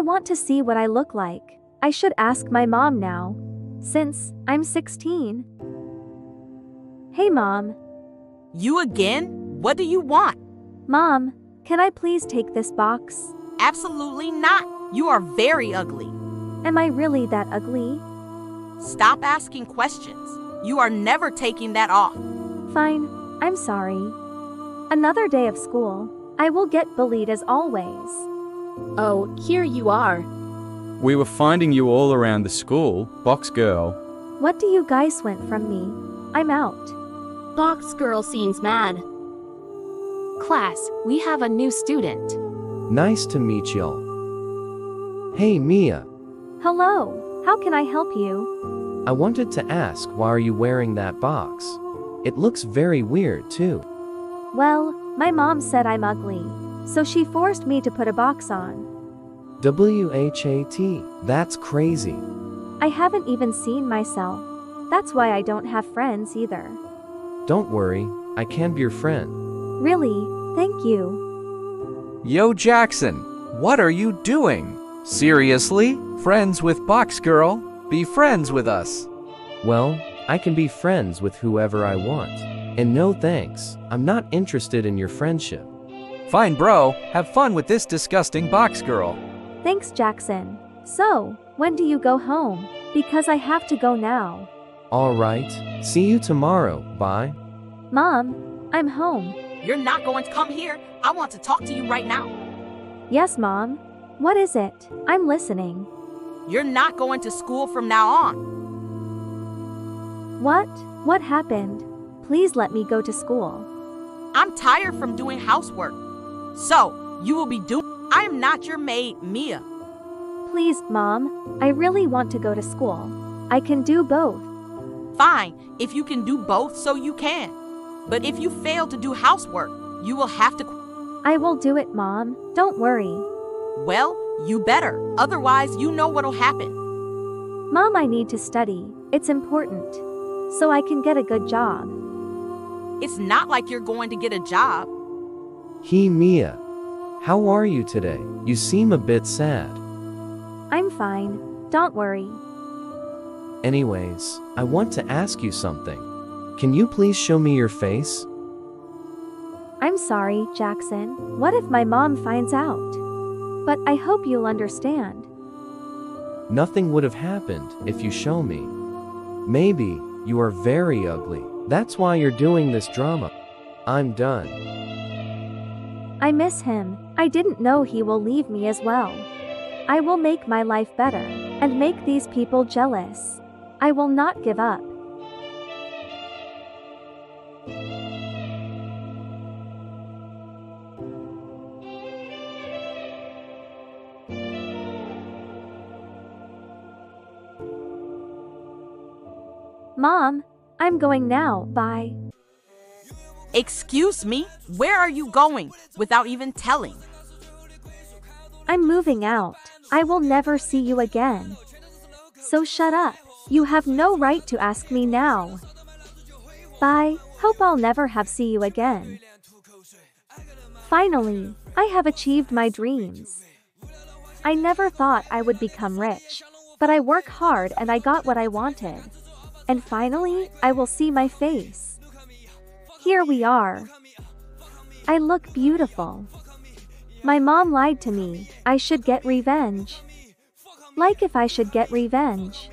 I want to see what I look like. I should ask my mom now. Since I'm 16. Hey, mom. You again? What do you want? Mom, can I please take this box? Absolutely not. You are very ugly. Am I really that ugly? Stop asking questions. You are never taking that off. Fine, I'm sorry. Another day of school. I will get bullied as always. Oh, here you are. We were finding you all around the school, box girl. What do you guys want from me? I'm out. Box girl seems mad. Class, we have a new student. Nice to meet y'all. Hey Mia, Hello, how can I help you? I wanted to ask why are you wearing that box? It looks very weird too. Well, my mom said I'm ugly, so she forced me to put a box on. WHAT, that's crazy. I haven't even seen myself. That's why I don't have friends either. Don't worry, I can be your friend. Really, thank you. Yo, Jackson, what are you doing? Seriously? Friends with Box Girl? Be friends with us. Well, I can be friends with whoever I want. And no thanks, I'm not interested in your friendship. Fine, bro. Have fun with this disgusting Box Girl. Thanks, Jackson. So, when do you go home? Because I have to go now. Alright, see you tomorrow, bye. Mom, I'm home. You're not going to come here. I want to talk to you right now. Yes, Mom. What is it? I'm listening. You're not going to school from now on. What? What happened? Please let me go to school. I'm tired from doing housework. So, you will be doing. I am not your maid, Mia. Please, Mom. I really want to go to school. I can do both. Fine, if you can do both, so you can. But if you fail to do housework, you will have to. I will do it, Mom. Don't worry. Well, you better. Otherwise, you know what'll happen. Mom, I need to study. It's important. So I can get a good job. It's not like you're going to get a job. He Mia. How are you today? You seem a bit sad. I'm fine. Don't worry. Anyways, I want to ask you something. Can you please show me your face? I'm sorry, Jackson. What if my mom finds out? But I hope you'll understand. Nothing would have happened if you show me. Maybe you are very ugly. That's why you're doing this drama. I'm done. I miss him. I didn't know he will leave me as well. I will make my life better and make these people jealous. I will not give up. Mom, I'm going now. Bye. Excuse me? Where are you going without even telling? I'm moving out. I will never see you again. So shut up. You have no right to ask me now. Bye. Hope I'll never have see you again. Finally, I have achieved my dreams. I never thought I would become rich, but I work hard and I got what I wanted. And finally, I will see my face. Here we are. I look beautiful. My mom lied to me. I should get revenge. Like if I should get revenge.